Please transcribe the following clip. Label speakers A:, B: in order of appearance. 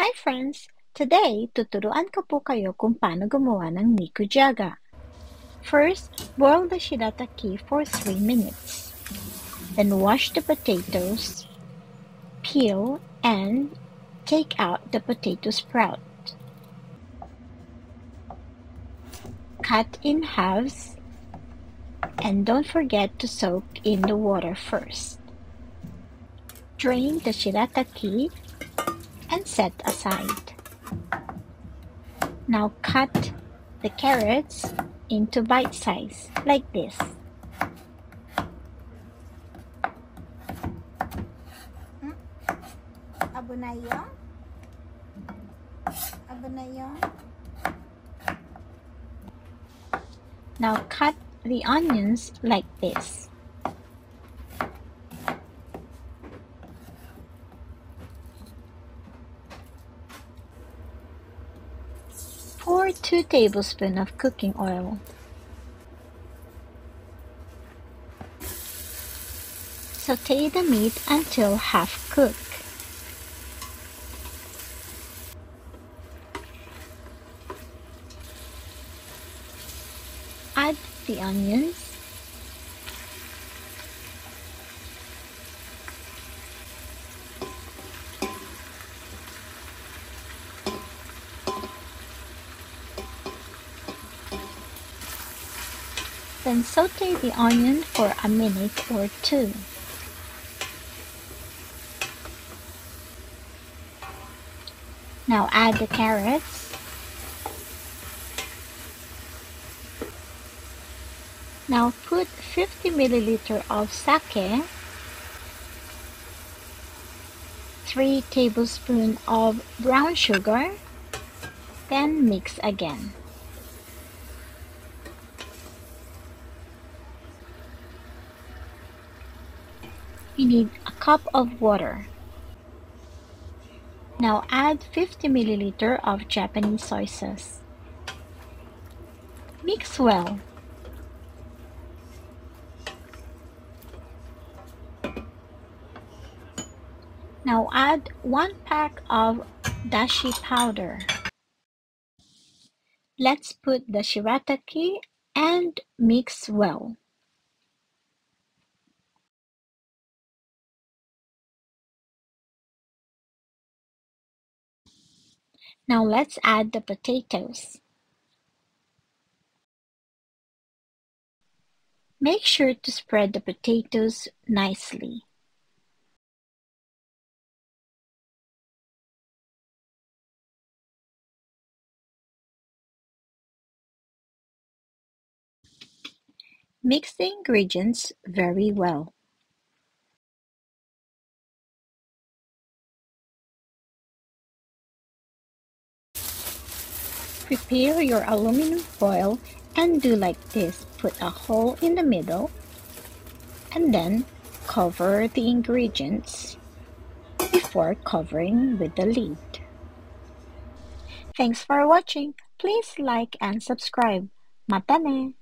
A: Hi friends! Today, tuturuan ko po kayo kung paano gumawa ng nikujaga. First, boil the shirataki for 3 minutes. Then wash the potatoes, peel, and take out the potato sprout. Cut in halves and don't forget to soak in the water first. Drain the shirataki set aside. Now cut the carrots into bite size like this. Hmm?
B: Abo na yun? Abo na yun?
A: Now cut the onions like this. Pour 2 tablespoons of cooking oil. Saute the meat until half cooked. Add the onions. Then saute the onion for a minute or two. Now add the carrots. Now put 50 milliliter of sake, 3 tablespoons of brown sugar, then mix again. You need a cup of water. Now add 50 milliliter of Japanese soy sauce. Mix well. Now add 1 pack of dashi powder. Let's put the shirataki and mix well. Now let's add the potatoes. Make sure to spread the potatoes nicely. Mix the ingredients very well. Prepare your aluminum foil and do like this. Put a hole in the middle and then cover the ingredients before covering with the lid. Thanks for watching. Please like and subscribe. Mata ne!